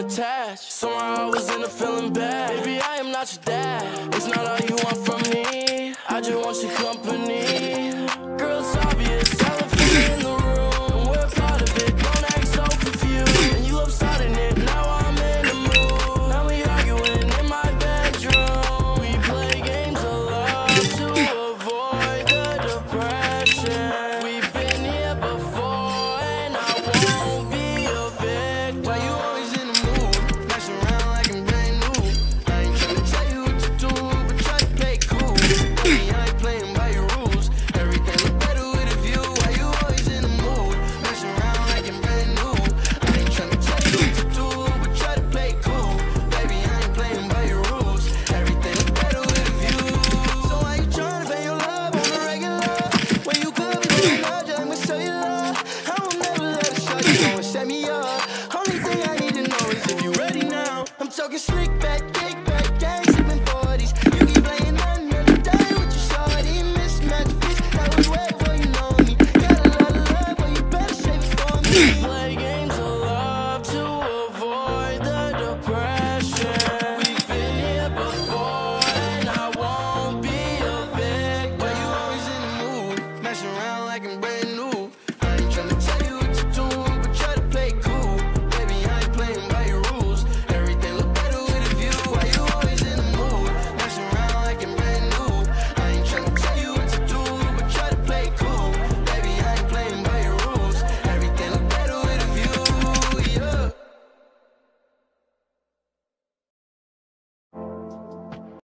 unattached. Somewhere I was in a feeling bad. Baby, I am not your dad. It's not all you want from me. I just want your company. sneak